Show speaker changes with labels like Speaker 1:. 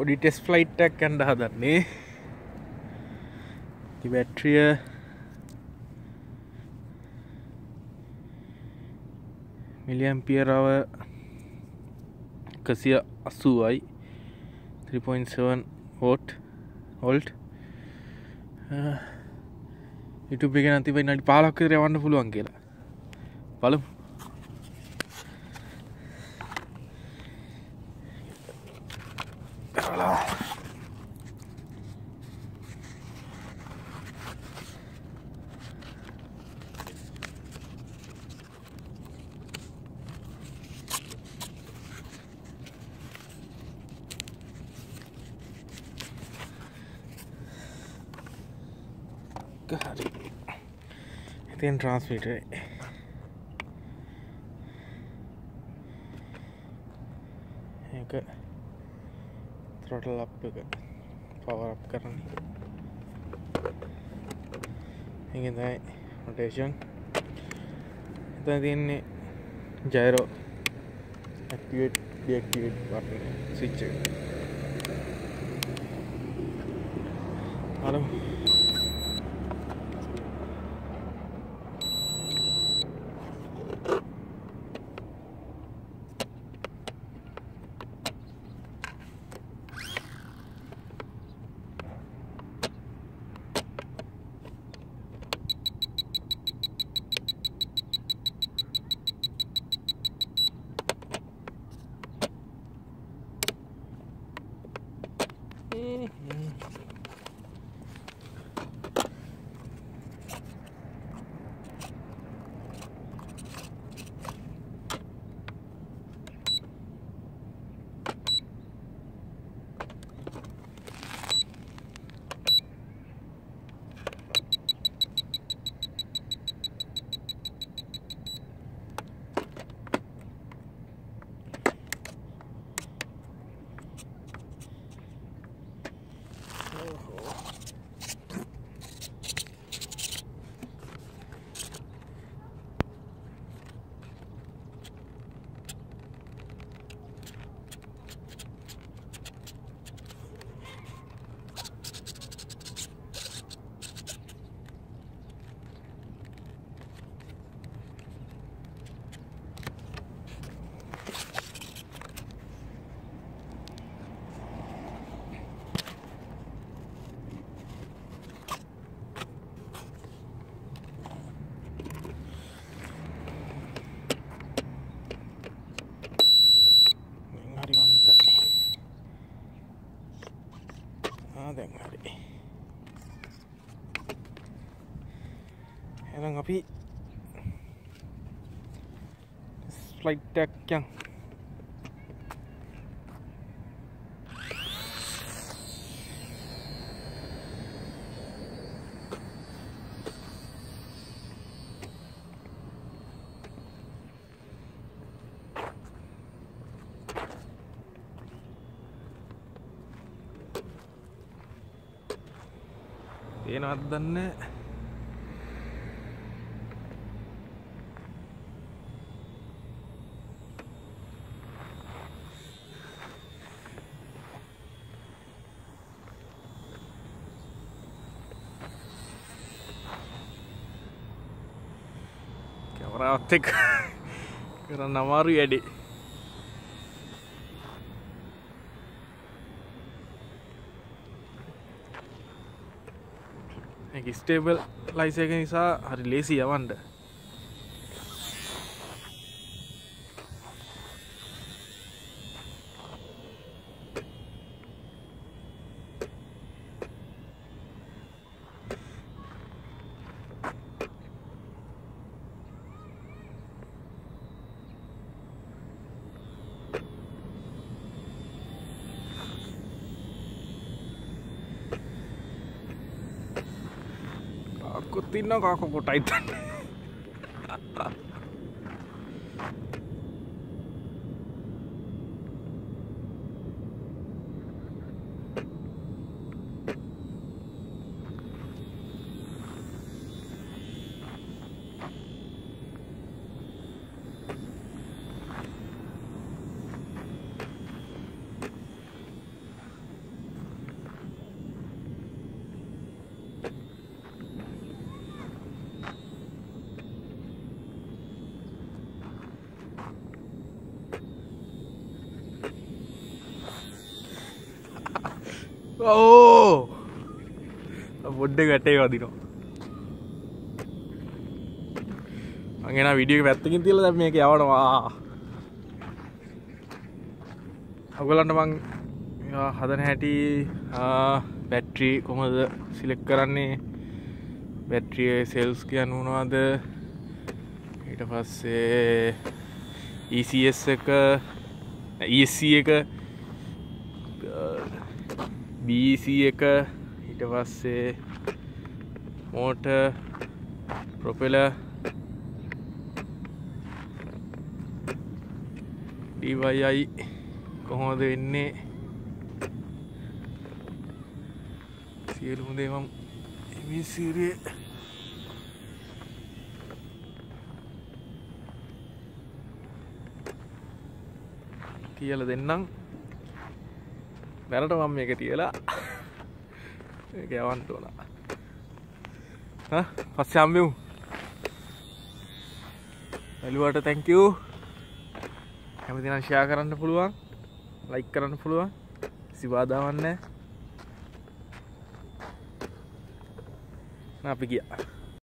Speaker 1: පොඩි ටෙස් ෆ්ලයිට්ටක් ඇන්ඩ හදන්නේ. ති බැට්‍රිය. මිලියම් පියරව එකසිය අස්සුවයි 3.7 හෝට් හොල්ට් ඉටු එක නතිබයි නටි පාලක්කර යවන්න පුළුවන් කියලා. බලමු. God. Then transmit, right? Okay. Throttle up, okay. power up current. Again, the rotation. Then the gyro activate, deactivate button switch. Hello. இதாங்க அப்படி ஸ்லைட்டாக கேங் ಏನಾದನ್ನೇ කැමරාවත් එක් කරන්න අමාරු වැඩේ ස්ටේබල් ලයිස එක නිසා හරි ලේසි යවන්ඩ Kutino ka ako kutay ඕ බොඩ්ඩ ගැටේ වදිනවා අගෙන විඩිය පැත්තකින් තිල දැ මේක යවනවා අගලන්ට මං හදන හැටි බැට්‍රී කොමද සිලෙක් කරන්නේ බැට්‍රිය සෙල්ස් කියන්න වුණවාද ඊට පස්සේ ECS එක EC එක BC එක ඊට පස්සේ මෝට ප්‍රොපෙල ඩවයි කොහොමද වෙන්නේ? සියලුම දේවම් එමිසිරිය කියල දෙන්නම්. දැනට මම එක තියලා යවන්ට ඕනා. පස්ස අම්බිව් ඇලුවට තැංකූ හැමතින ශයා කරන්න පුළුවන්. ලයික් කරන්න පුළුවන්. සිවාදාවන්න අපි ගියා.